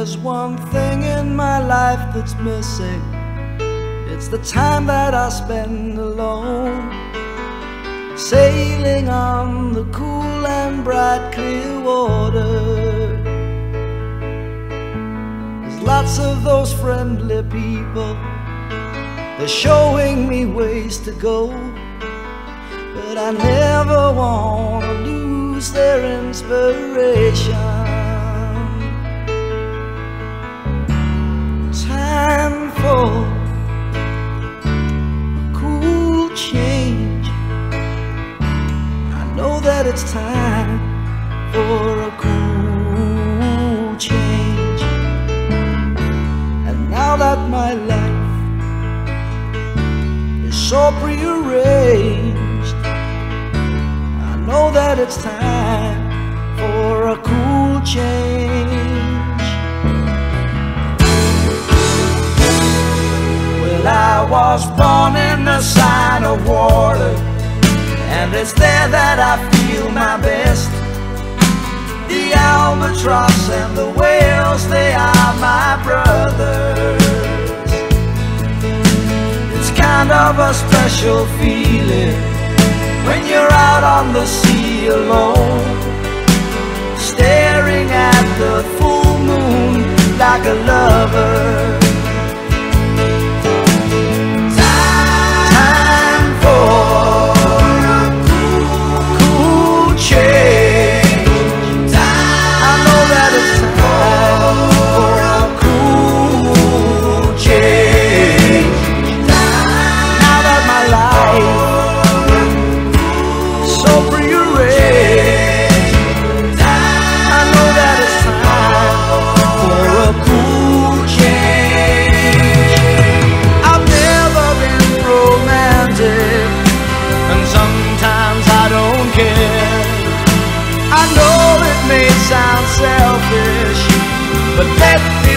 there's one thing in my life that's missing, it's the time that I spend alone, sailing on the cool and bright clear water. There's lots of those friendly people, they're showing me ways to go, but I never want to lose their inspiration. Know that it's time for a cool change. And now that my life is so prearranged, I know that it's time for a cool change. Well, I was born it's there that I feel my best. The albatross and the whales, they are my brothers. It's kind of a special feeling when you're out on the sea alone, staring at the full moon like a lover. But let me